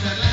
Gracias.